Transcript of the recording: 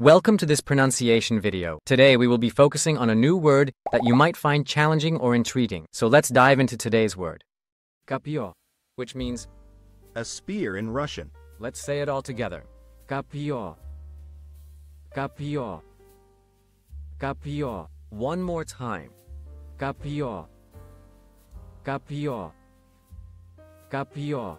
Welcome to this pronunciation video. Today we will be focusing on a new word that you might find challenging or intriguing. So let's dive into today's word. Kop'e, which means a spear in Russian. Let's say it all together. Kop'e. Kop'e. Kop'e. One more time. Kop'e. Kop'e. Kop'e.